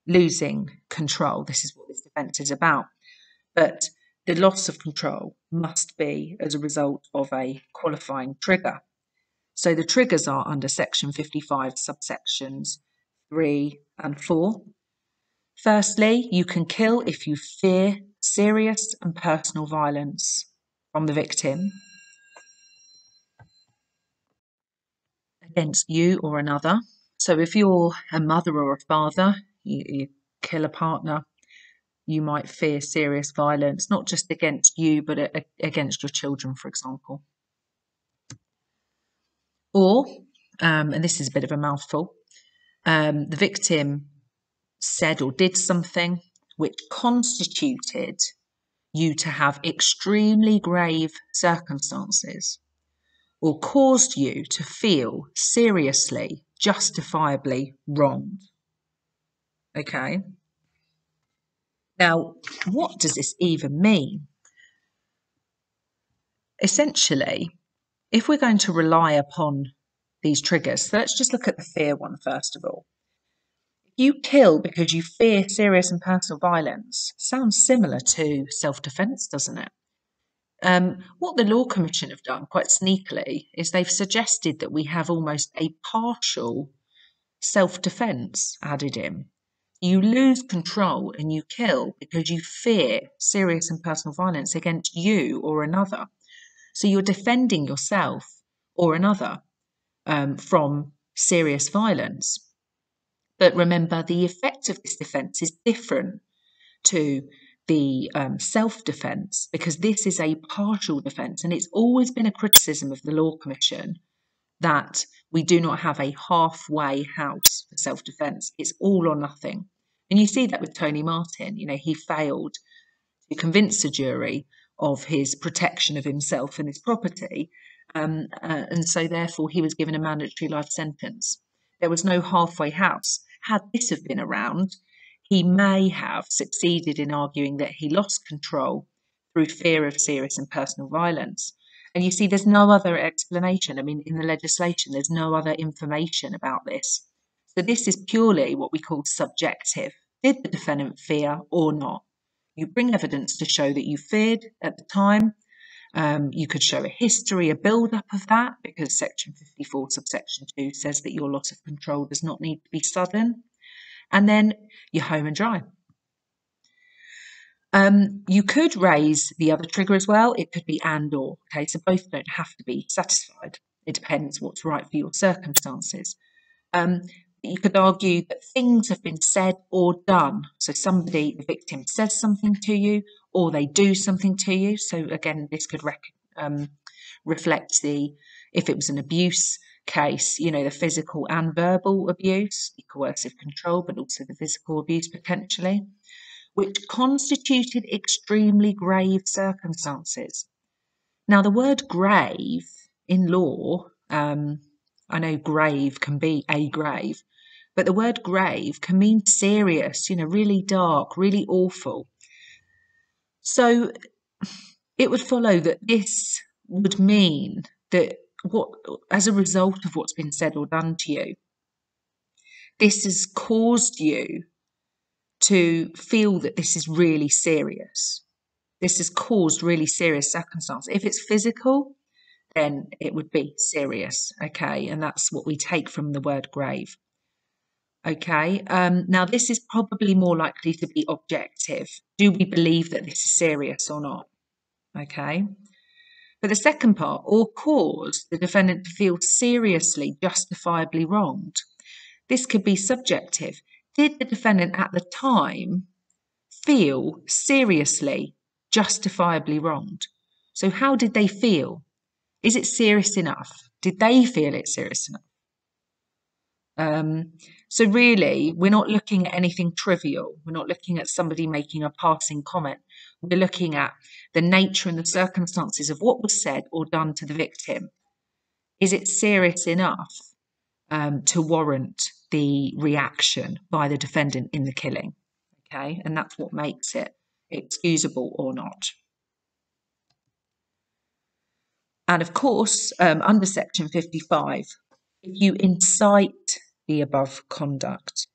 losing control. This is what this defence is about. But the loss of control must be as a result of a qualifying trigger. So the triggers are under section 55, subsections 3 and 4. Firstly, you can kill if you fear serious and personal violence from the victim against you or another. So if you're a mother or a father, you, you kill a partner, you might fear serious violence, not just against you, but a, a, against your children, for example. Or, um, and this is a bit of a mouthful, um, the victim said or did something which constituted you to have extremely grave circumstances or caused you to feel seriously, justifiably wronged. Okay. Now, what does this even mean? Essentially, if we're going to rely upon these triggers, so let's just look at the fear one first of all. You kill because you fear serious and personal violence. Sounds similar to self defence, doesn't it? Um, what the Law Commission have done quite sneakily is they've suggested that we have almost a partial self defence added in. You lose control and you kill because you fear serious and personal violence against you or another. So you're defending yourself or another um, from serious violence. But remember, the effect of this defence is different to the um, self defence because this is a partial defence. And it's always been a criticism of the Law Commission that we do not have a halfway house for self defence. It's all or nothing. And you see that with Tony Martin. You know, he failed to convince the jury of his protection of himself and his property. Um, uh, and so, therefore, he was given a mandatory life sentence. There was no halfway house. Had this have been around, he may have succeeded in arguing that he lost control through fear of serious and personal violence. And you see, there's no other explanation. I mean, in the legislation, there's no other information about this. So, this is purely what we call subjective. Did the defendant fear or not? You bring evidence to show that you feared at the time, Um, you could show a history, a build up of that, because section 54, subsection 2 says that your loss of control does not need to be sudden. And then you're home and dry. Um, you could raise the other trigger as well. It could be and or. Okay, so both don't have to be satisfied. It depends what's right for your circumstances. Um, you could argue that things have been said or done. So somebody, the victim, says something to you, or they do something to you. So again, this could rec- um, reflect the if it was an abuse case, you know, the physical and verbal abuse, coercive control, but also the physical abuse potentially, which constituted extremely grave circumstances. Now, the word grave in law, um, I know grave can be a grave, but the word grave can mean serious, you know, really dark, really awful. So it would follow that this would mean that what, as a result of what's been said or done to you, this has caused you to feel that this is really serious. This has caused really serious circumstance. If it's physical, then it would be serious. Okay. And that's what we take from the word grave. Okay. Um, now, this is probably more likely to be objective. Do we believe that this is serious or not? Okay. But the second part, or cause the defendant to feel seriously, justifiably wronged. This could be subjective. Did the defendant at the time feel seriously, justifiably wronged? So, how did they feel? Is it serious enough? Did they feel it serious enough? Um, so, really, we're not looking at anything trivial. We're not looking at somebody making a passing comment. We're looking at the nature and the circumstances of what was said or done to the victim. Is it serious enough um, to warrant the reaction by the defendant in the killing? Okay, and that's what makes it excusable or not. And of course, um, under Section 55, if you incite the above conduct,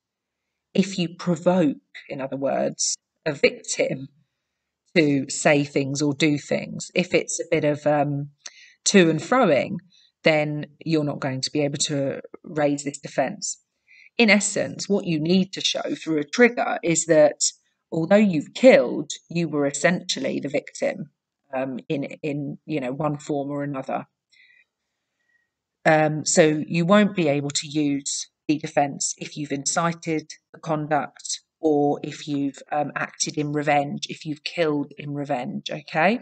if you provoke, in other words, a victim to say things or do things, if it's a bit of um, to and froing, then you're not going to be able to raise this defence. In essence, what you need to show through a trigger is that although you've killed, you were essentially the victim um, in in you know one form or another. Um, so you won't be able to use the defence if you've incited the conduct or if you've um, acted in revenge, if you've killed in revenge. Okay,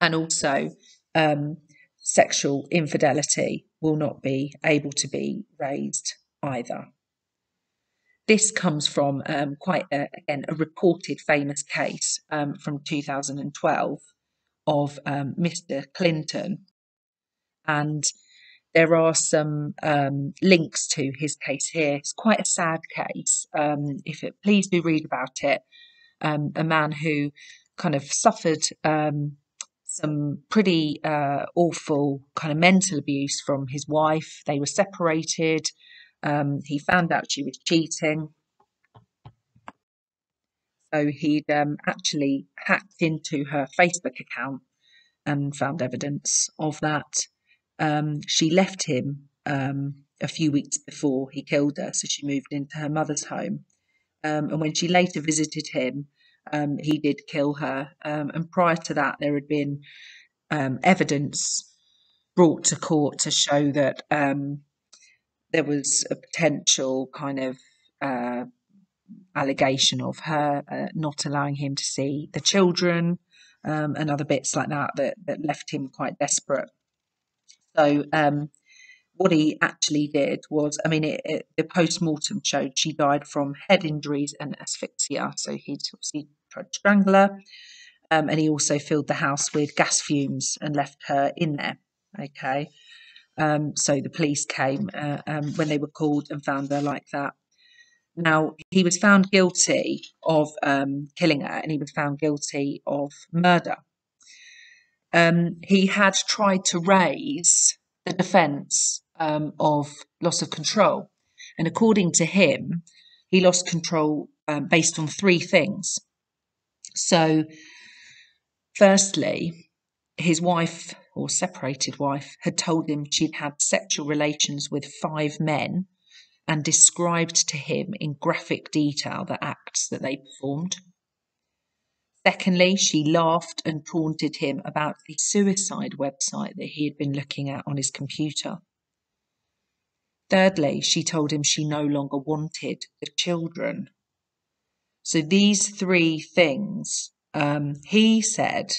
and also um, sexual infidelity will not be able to be raised either. This comes from um, quite a, again a reported famous case um, from 2012 of um, Mr. Clinton, and there are some um, links to his case here. It's quite a sad case. Um, if it, please do read about it. Um, a man who kind of suffered some pretty uh, awful kind of mental abuse from his wife. They were separated. Um, he found out she was cheating. So he'd um, actually hacked into her Facebook account and found evidence of that. Um, she left him um, a few weeks before he killed her, so she moved into her mother's home. Um, and when she later visited him, um, he did kill her. and prior to that, there had been evidence brought to court to show that um, there was a potential kind of uh, allegation of her uh, not allowing him to see the children um, and other bits like that, that that left him quite desperate. So um, what he actually did was, I mean, it, it, the post mortem showed she died from head injuries and asphyxia. So he'd obviously tried to strangle her, um, and he also filled the house with gas fumes and left her in there. Okay. Um, so the police came uh, um, when they were called and found her like that. Now, he was found guilty of um, killing her and he was found guilty of murder. Um, he had tried to raise the defence um, of loss of control. And according to him, he lost control um, based on three things. So, firstly, his wife or separated wife had told him she'd had sexual relations with five men and described to him in graphic detail the acts that they performed. Secondly, she laughed and taunted him about a suicide website that he had been looking at on his computer. Thirdly, she told him she no longer wanted the children. So these three things, um, he said,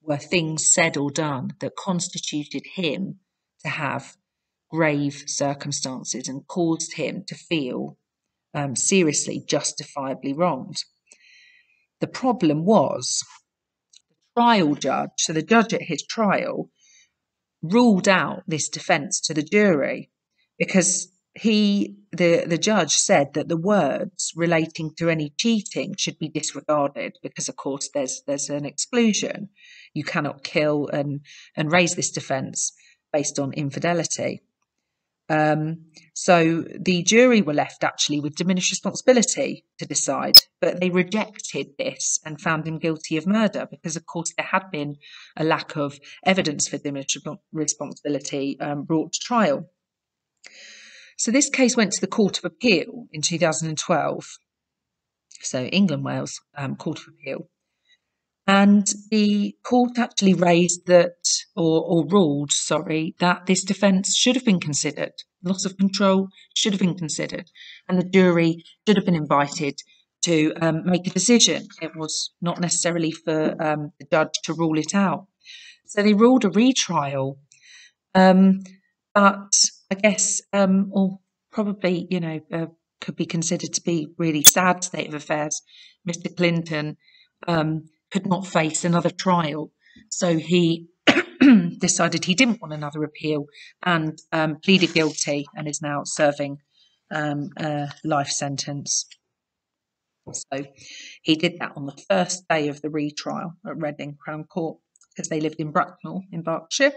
were things said or done that constituted him to have grave circumstances and caused him to feel um, seriously, justifiably wronged. The problem was the trial judge, so the judge at his trial, ruled out this defence to the jury because he the the judge said that the words relating to any cheating should be disregarded because of course there's there's an exclusion. You cannot kill and and raise this defense based on infidelity um, so the jury were left actually with diminished responsibility to decide, but they rejected this and found him guilty of murder because, of course, there had been a lack of evidence for diminished responsibility um, brought to trial. So this case went to the Court of Appeal in 2012. So England Wales um, Court of Appeal. And the court actually raised that, or, or ruled, sorry, that this defence should have been considered. Loss of control should have been considered. And the jury should have been invited to um, make a decision. It was not necessarily for um, the judge to rule it out. So they ruled a retrial. Um, but I guess, um, or probably, you know, uh, could be considered to be really sad state of affairs. Mr. Clinton um, could not face another trial. So he decided he didn't want another appeal and um, pleaded guilty and is now serving um, a life sentence. So he did that on the first day of the retrial at Reading Crown Court because they lived in Bracknell in Berkshire.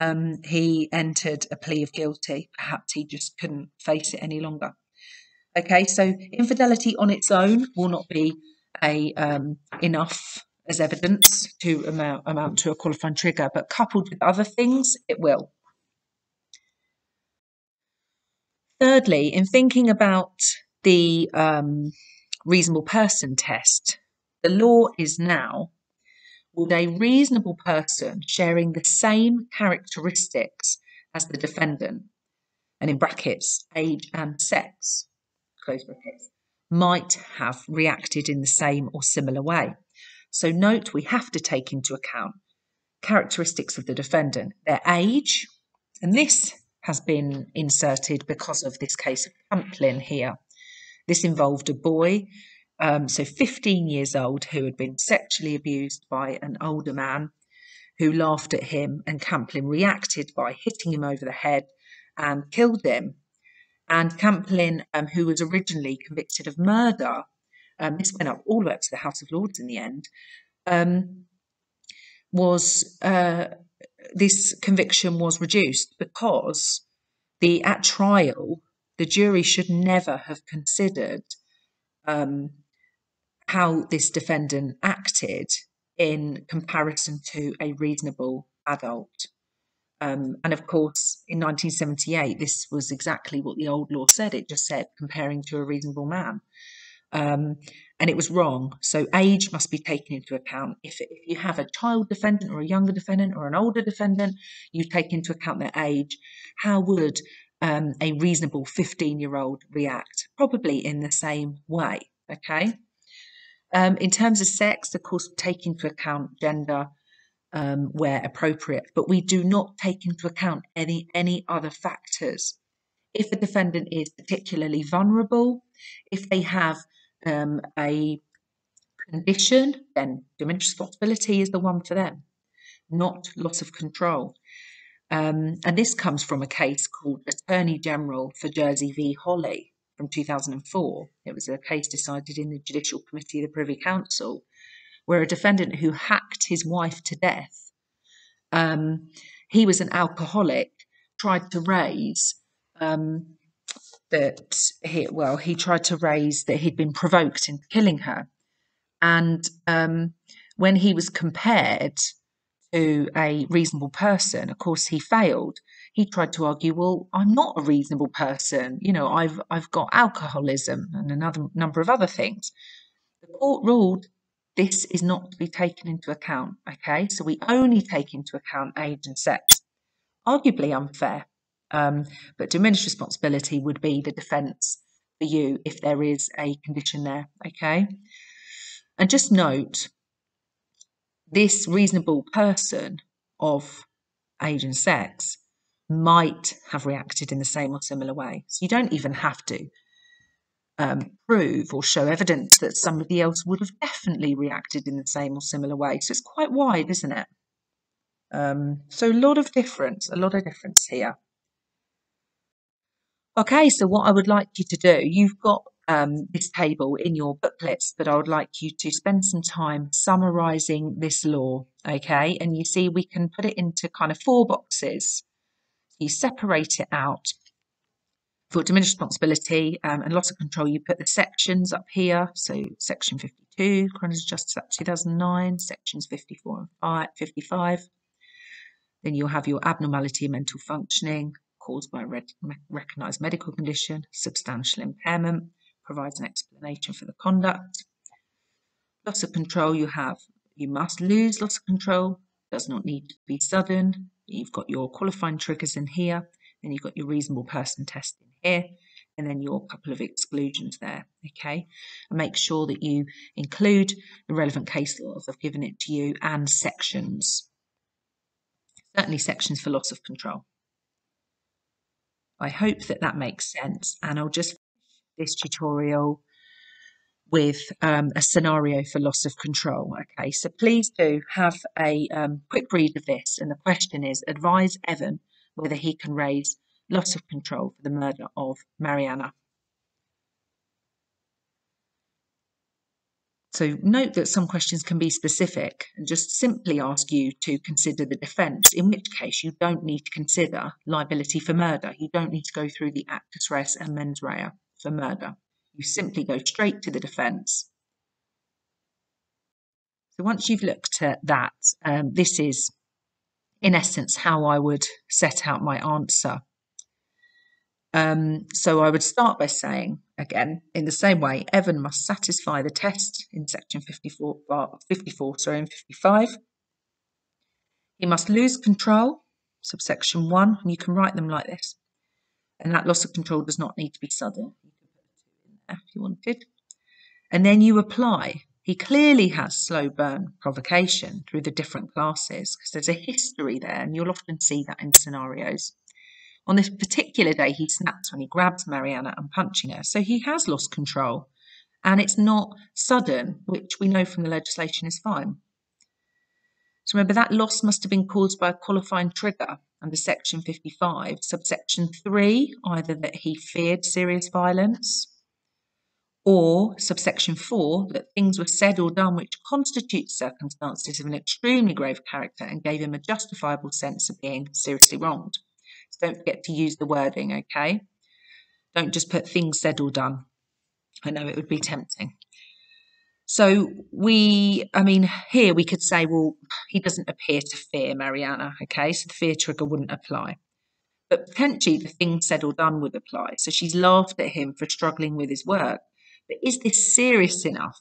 Um, he entered a plea of guilty. Perhaps he just couldn't face it any longer. Okay, so infidelity on its own will not be a um, enough as evidence to amount, amount to a qualifying trigger, but coupled with other things, it will. Thirdly, in thinking about the um, reasonable person test, the law is now would a reasonable person sharing the same characteristics as the defendant, and in brackets, age and sex, close brackets, might have reacted in the same or similar way. So, note we have to take into account characteristics of the defendant, their age, and this has been inserted because of this case of Camplin here. This involved a boy, um, so 15 years old, who had been sexually abused by an older man who laughed at him, and Camplin reacted by hitting him over the head and killed him. And Camplin, um, who was originally convicted of murder, um, this went up all the way up to the House of Lords in the end, um, was uh, this conviction was reduced because the at trial the jury should never have considered um, how this defendant acted in comparison to a reasonable adult. Um, and of course, in 1978, this was exactly what the old law said. It just said comparing to a reasonable man. Um, and it was wrong. So age must be taken into account. If, if you have a child defendant or a younger defendant or an older defendant, you take into account their age. How would um, a reasonable 15 year old react? Probably in the same way. Okay. Um, in terms of sex, of course, take into account gender, um, where appropriate, but we do not take into account any any other factors. If a defendant is particularly vulnerable, if they have um, a condition, then diminished responsibility is the one for them, not loss of control. Um, and this comes from a case called Attorney General for Jersey v. Holley from 2004. It was a case decided in the Judicial Committee of the Privy Council where a defendant who hacked his wife to death, um, he was an alcoholic, tried to raise um, that he, well, he tried to raise that he'd been provoked into killing her. And um, when he was compared to a reasonable person, of course, he failed. He tried to argue, well, I'm not a reasonable person. You know, I've I've got alcoholism and another number of other things. The court ruled this is not to be taken into account. Okay, so we only take into account age and sex. Arguably unfair, um, but diminished responsibility would be the defence for you if there is a condition there. Okay, and just note this reasonable person of age and sex might have reacted in the same or similar way. So you don't even have to um, prove or show evidence that somebody else would have definitely reacted in the same or similar way. So it's quite wide, isn't it? Um, so a lot of difference, a lot of difference here. Okay, so what I would like you to do, you've got um, this table in your booklets, but I would like you to spend some time summarizing this law, okay? And you see, we can put it into kind of four boxes. You separate it out. For diminished responsibility um, and loss of control, you put the sections up here. So section 52, Criminal Justice Act 2009, sections 54 and 55. Then you'll have your abnormality of mental functioning caused by a recognised medical condition, substantial impairment, provides an explanation for the conduct. Loss of control, you have, you must lose loss of control, does not need to be sudden. You've got your qualifying triggers in here, and you've got your reasonable person test in here, and then your couple of exclusions there, okay? And make sure that you include the relevant case laws. I've given it to you and sections. Certainly sections for loss of control. I hope that that makes sense, and I'll just finish this tutorial with um, a scenario for loss of control. Okay, so please do have a um, quick read of this. And the question is advise Evan whether he can raise loss of control for the murder of Mariana. So note that some questions can be specific and just simply ask you to consider the defence, in which case you don't need to consider liability for murder. You don't need to go through the actus reus and mens rea for murder. You simply go straight to the defence. So once you've looked at that, um, this is in essence how I would set out my answer. Um, so I would start by saying, again, in the same way, Evan must satisfy the test in section 54, 54 sorry, and 55. He must lose control, subsection 1, and you can write them like this. And that loss of control does not need to be sudden. In if you wanted. And then you apply. He clearly has slow burn provocation through the different classes because there's a history there, and you'll often see that in scenarios. On this particular day, he snaps when he grabs Mariana and punching her. So he has lost control. And it's not sudden, which we know from the legislation is fine. So remember that loss must have been caused by a qualifying trigger under section 55, subsection 3, either that he feared serious violence, or subsection 4, that things were said or done which constitute circumstances of an extremely grave character and gave him a justifiable sense of being seriously wronged. Don't forget to use the wording, okay? Don't just put things said or done. I know it would be tempting. So we, I mean, here we could say, well, he doesn't appear to fear Mariana, okay? So the fear trigger wouldn't apply. But potentially the thing said or done would apply. So she's laughed at him for struggling with his work. But is this serious enough?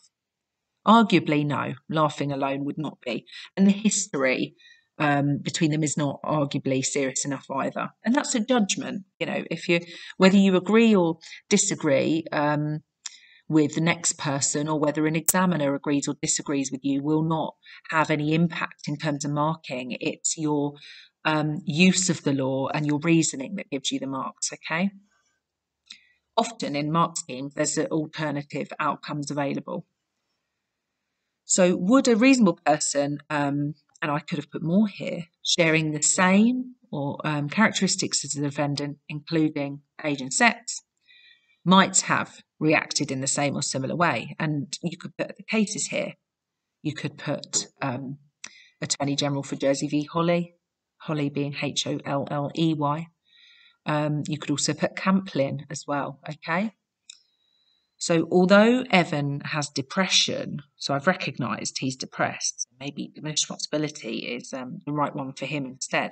Arguably, no. Laughing alone would not be. And the history um, between them is not arguably serious enough either. And that's a judgment. You know, if you whether you agree or disagree, um, with the next person or whether an examiner agrees or disagrees with you will not have any impact in terms of marking. It's your um, use of the law and your reasoning that gives you the marks, okay? Often in mark schemes, there's alternative outcomes available. So, would a reasonable person, um, and I could have put more here, sharing the same or um, characteristics as the defendant, including age and sex, might have reacted in the same or similar way. And you could put the cases here. You could put um, Attorney General for Jersey v. Holley, Holley being H O L L E Y. Um, you could also put Camplin as well, okay? So, although Evan has depression, so I've recognised he's depressed, maybe diminished responsibility is um, the right one for him instead.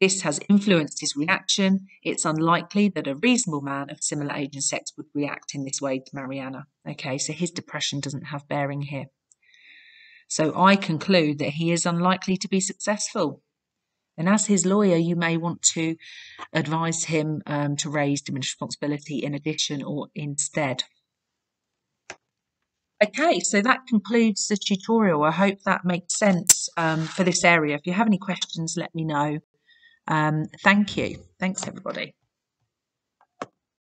This has influenced his reaction. It's unlikely that a reasonable man of similar age and sex would react in this way to Mariana. Okay, so his depression doesn't have bearing here. So I conclude that he is unlikely to be successful. And as his lawyer, you may want to advise him um, to raise diminished responsibility in addition or instead. Okay, so that concludes the tutorial. I hope that makes sense um, for this area. If you have any questions, let me know. Um, thank you. Thanks, everybody.